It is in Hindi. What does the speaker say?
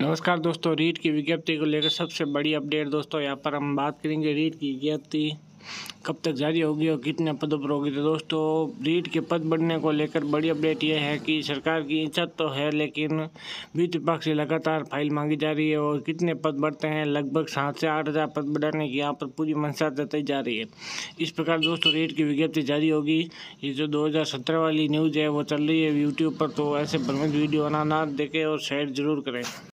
नमस्कार दोस्तों रीट की विज्ञप्ति को लेकर सबसे बड़ी अपडेट दोस्तों, यहाँ पर हम बात करेंगे रीट की विज्ञप्ति। कब तक जारी होगी और कितने पदों पर होगी? तो दोस्तों रीट के पद बढ़ने को लेकर बड़ी अपडेट ये है कि सरकार की इज़्ज़त तो है, लेकिन वित्त विभाग से लगातार फ़ाइल मांगी जा रही है और कितने पद बढ़ते हैं? लगभग सात से आठ हज़ार पद बढ़ाने की यहाँ पर पूरी मंशा जताई जा रही है। इस प्रकार दोस्तों रीट की विज्ञप्ति जारी होगी। ये जो दो हज़ार सत्रह वाली न्यूज़ है, वो चल रही है यूट्यूब पर तो ऐसे भ्रमित वीडियो ना ना देखें और शेयर ज़रूर करें।